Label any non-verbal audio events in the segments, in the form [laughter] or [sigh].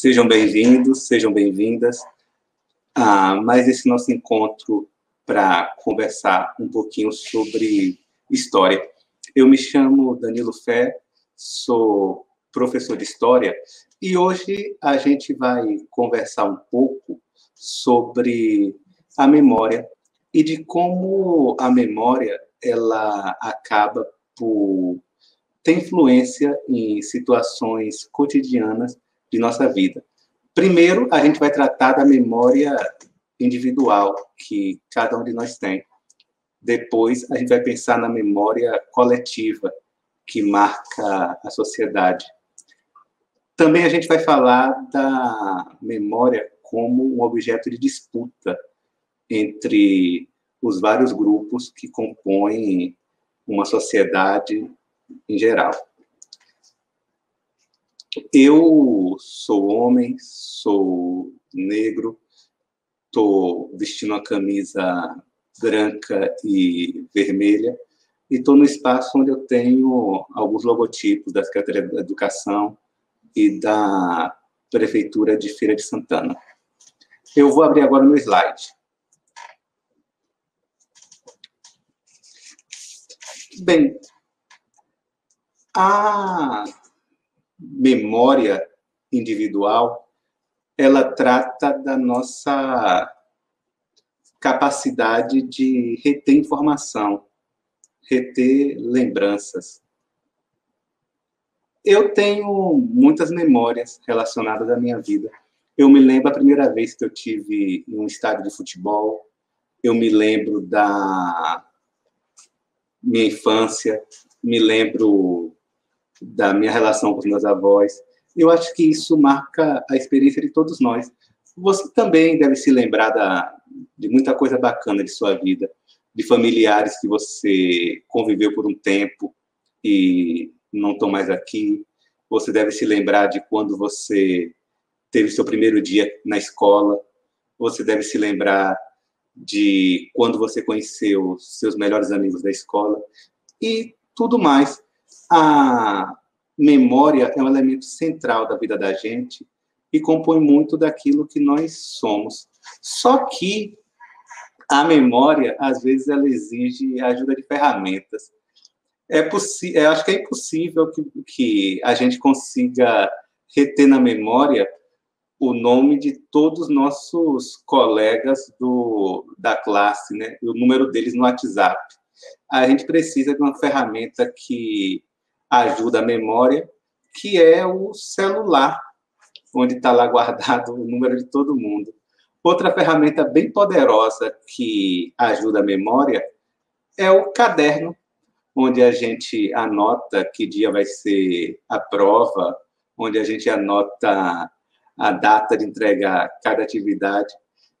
Sejam bem-vindos, sejam bem-vindas a mais esse nosso encontro para conversar um pouquinho sobre história. Eu me chamo Danilo Fé, sou professor de história e hoje a gente vai conversar um pouco sobre a memória e de como a memória ela acaba por ter influência em situações cotidianas de nossa vida. Primeiro, a gente vai tratar da memória individual que cada um de nós tem. Depois, a gente vai pensar na memória coletiva que marca a sociedade. Também a gente vai falar da memória como um objeto de disputa entre os vários grupos que compõem uma sociedade em geral. Eu sou homem, sou negro, estou vestindo uma camisa branca e vermelha e estou no espaço onde eu tenho alguns logotipos da Secretaria da Educação e da Prefeitura de Feira de Santana. Eu vou abrir agora meu slide. Bem, a memória individual, ela trata da nossa capacidade de reter informação, reter lembranças. Eu tenho muitas memórias relacionadas à minha vida. Eu me lembro a primeira vez que eu tive um estádio de futebol. Eu me lembro da minha infância. Me lembro da minha relação com os meus avós. Eu acho que isso marca a experiência de todos nós. Você também deve se lembrar da, de muita coisa bacana de sua vida, de familiares que você conviveu por um tempo e não estão mais aqui. Você deve se lembrar de quando você teve seu primeiro dia na escola. Você deve se lembrar de quando você conheceu seus melhores amigos da escola e tudo mais a memória é um elemento central da vida da gente e compõe muito daquilo que nós somos. Só que a memória, às vezes, ela exige ajuda de ferramentas. É possível, acho que é impossível que, que a gente consiga reter na memória o nome de todos os nossos colegas do, da classe, né? o número deles no WhatsApp. A gente precisa de uma ferramenta que ajuda a memória, que é o celular, onde está lá guardado [laughs] o número de todo mundo. Outra ferramenta bem poderosa que ajuda a memória é o caderno, onde a gente anota que dia vai ser a prova, onde a gente anota a data de entregar cada atividade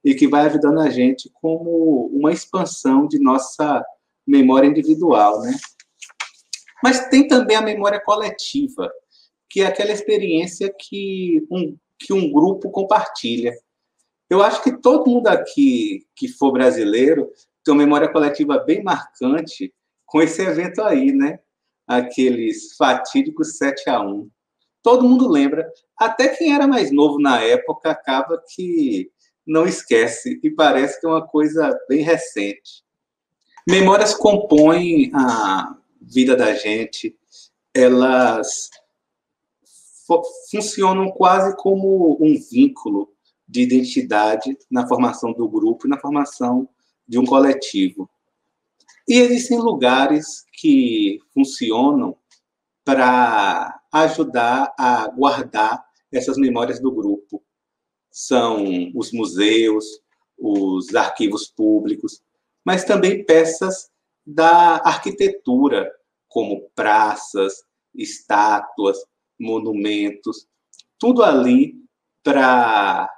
e que vai ajudando a gente como uma expansão de nossa memória individual, né? Mas tem também a memória coletiva, que é aquela experiência que um, que um grupo compartilha. Eu acho que todo mundo aqui que for brasileiro tem uma memória coletiva bem marcante com esse evento aí, né? Aqueles fatídicos 7 a 1. Todo mundo lembra, até quem era mais novo na época acaba que não esquece e parece que é uma coisa bem recente. Memórias compõem a vida da gente, elas funcionam quase como um vínculo de identidade na formação do grupo e na formação de um coletivo. E existem lugares que funcionam para ajudar a guardar essas memórias do grupo. São os museus, os arquivos públicos, mas também peças da arquitetura, como praças, estátuas, monumentos, tudo ali para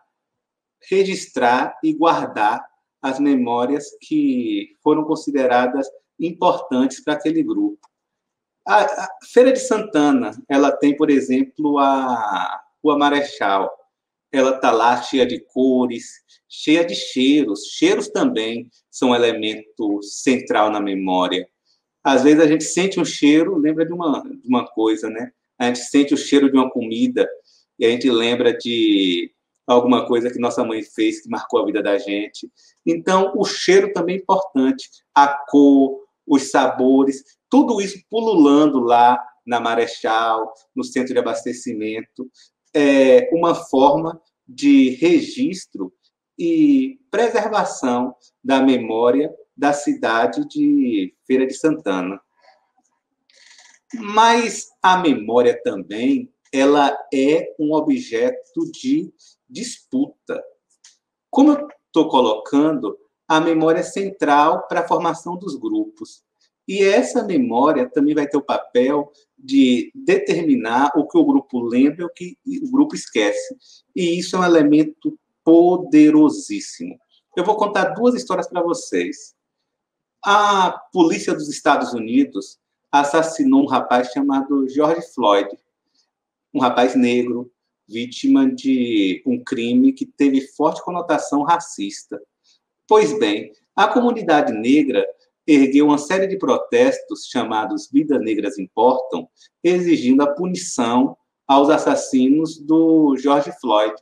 registrar e guardar as memórias que foram consideradas importantes para aquele grupo. A, Feira de Santana, ela tem, por exemplo, a Rua Marechal. Ela está lá cheia de cores, cheia de cheiros. Cheiros também são um elemento central na memória. Às vezes a gente sente um cheiro, lembra de uma, de uma coisa, né? A gente sente o cheiro de uma comida e a gente lembra de alguma coisa que nossa mãe fez que marcou a vida da gente. Então, o cheiro também é importante, a cor, os sabores, tudo isso pululando lá na Marechal, no centro de abastecimento, é uma forma de registro e preservação da memória da cidade de Feira de Santana. Mas a memória também, ela é um objeto de disputa. Como eu estou colocando, a memória é central para a formação dos grupos. E essa memória também vai ter o papel de determinar o que o grupo lembra e o que o grupo esquece. E isso é um elemento poderosíssimo. Eu vou contar duas histórias para vocês. A polícia dos Estados Unidos assassinou um rapaz chamado George Floyd, um rapaz negro, vítima de um crime que teve forte conotação racista. Pois bem, a comunidade negra ergueu uma série de protestos chamados Vidas Negras Importam, exigindo a punição aos assassinos do George Floyd.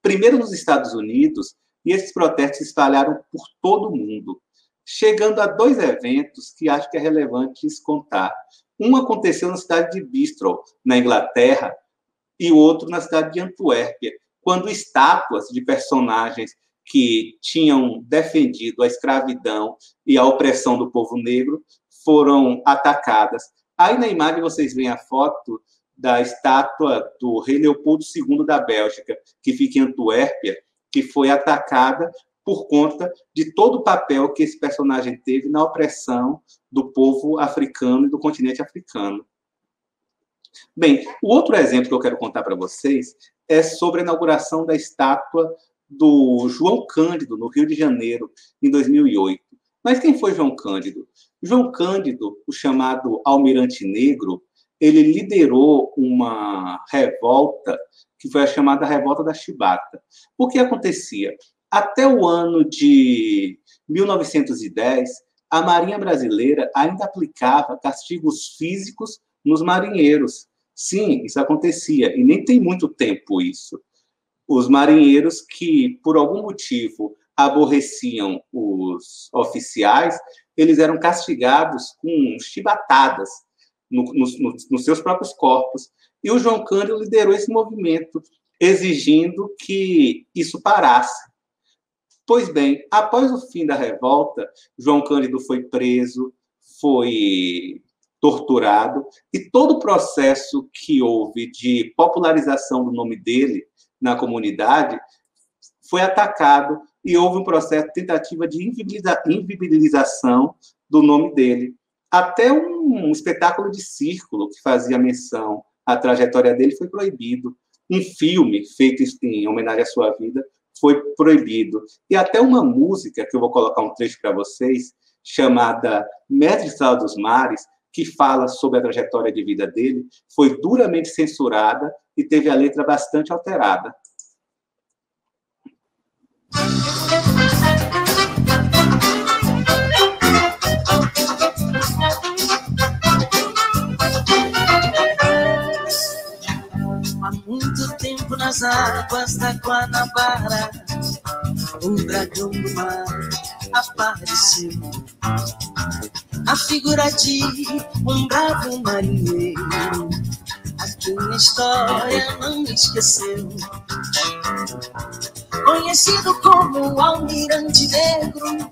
Primeiro nos Estados Unidos, e esses protestos se espalharam por todo o mundo, chegando a dois eventos que acho que é relevante contar. Um aconteceu na cidade de Bristol, na Inglaterra, e o outro na cidade de Antuérpia, quando estátuas de personagens que tinham defendido a escravidão e a opressão do povo negro foram atacadas. Aí na imagem vocês veem a foto da estátua do rei Leopoldo II da Bélgica, que fica em Antuérpia, que foi atacada por conta de todo o papel que esse personagem teve na opressão do povo africano e do continente africano. Bem, o outro exemplo que eu quero contar para vocês é sobre a inauguração da estátua do João Cândido, no Rio de Janeiro, em 2008. Mas quem foi João Cândido? João Cândido, o chamado Almirante Negro, ele liderou uma revolta que foi a chamada Revolta da Chibata. O que acontecia? Até o ano de 1910, a Marinha Brasileira ainda aplicava castigos físicos nos marinheiros. Sim, isso acontecia, e nem tem muito tempo isso os marinheiros que, por algum motivo, aborreciam os oficiais, eles eram castigados com chibatadas no, no, no, nos seus próprios corpos. E o João Cândido liderou esse movimento, exigindo que isso parasse. Pois bem, após o fim da revolta, João Cândido foi preso, foi torturado, e todo o processo que houve de popularização do nome dele na comunidade foi atacado e houve um processo de tentativa de invibilização do nome dele. Até um, espetáculo de círculo que fazia menção à trajetória dele foi proibido. Um filme feito em homenagem à sua vida foi proibido. E até uma música, que eu vou colocar um trecho para vocês, chamada Mestre Sala dos Mares, que fala sobre a trajetória de vida dele, foi duramente censurada e teve a letra bastante alterada. Nas águas da Guanabara, o dragão do mar apareceu. A figura de um bravo marinheiro que minha história não esqueceu. Conhecido como Almirante Negro,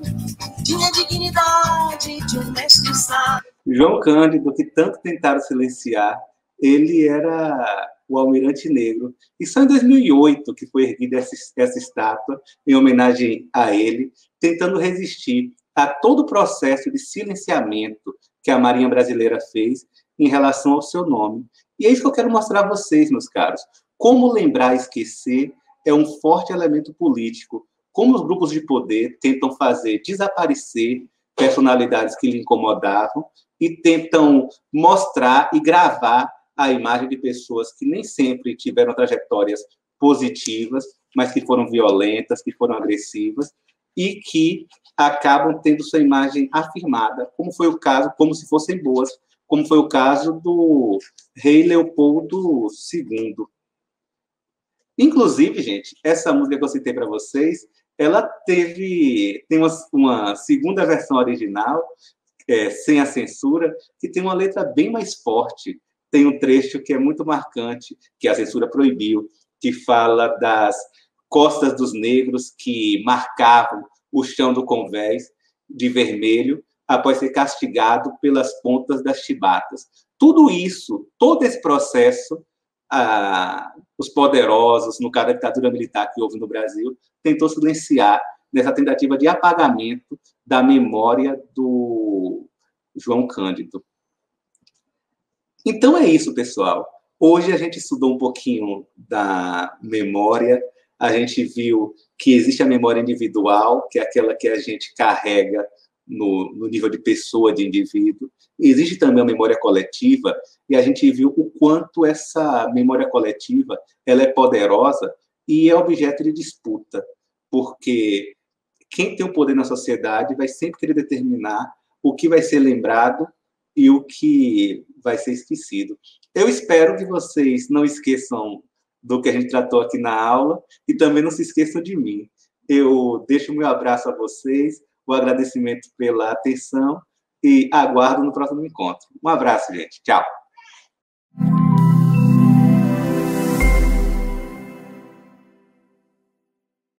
tinha dignidade de um mestre sábio. João Cândido, que tanto tentaram silenciar, ele era o Almirante Negro. E só em 2008 que foi erguida essa, essa estátua em homenagem a ele, tentando resistir a todo o processo de silenciamento que a Marinha Brasileira fez em relação ao seu nome. E é isso que eu quero mostrar a vocês, meus caros. Como lembrar e esquecer é um forte elemento político. Como os grupos de poder tentam fazer desaparecer personalidades que lhe incomodavam e tentam mostrar e gravar a imagem de pessoas que nem sempre tiveram trajetórias positivas, mas que foram violentas, que foram agressivas e que acabam tendo sua imagem afirmada, como foi o caso, como se fossem boas, como foi o caso do rei Leopoldo II. Inclusive, gente, essa música que eu citei para vocês, ela teve tem uma, uma segunda versão original, é, sem a censura, que tem uma letra bem mais forte. Tem um trecho que é muito marcante, que a censura proibiu, que fala das costas dos negros que marcavam o chão do convés de vermelho após ser castigado pelas pontas das chibatas. Tudo isso, todo esse processo, ah, os poderosos, no caso da ditadura militar que houve no Brasil, tentou silenciar nessa tentativa de apagamento da memória do João Cândido. Então é isso, pessoal. Hoje a gente estudou um pouquinho da memória, a gente viu que existe a memória individual, que é aquela que a gente carrega no, no, nível de pessoa, de indivíduo. Existe também a memória coletiva, e a gente viu o quanto essa memória coletiva ela é poderosa e é objeto de disputa, porque quem tem o poder na sociedade vai sempre querer determinar o que vai ser lembrado e o que vai ser esquecido. Eu espero que vocês não esqueçam do que a gente tratou aqui na aula e também não se esqueçam de mim. Eu deixo meu abraço a vocês o agradecimento pela atenção e aguardo no próximo encontro. Um abraço, gente. Tchau.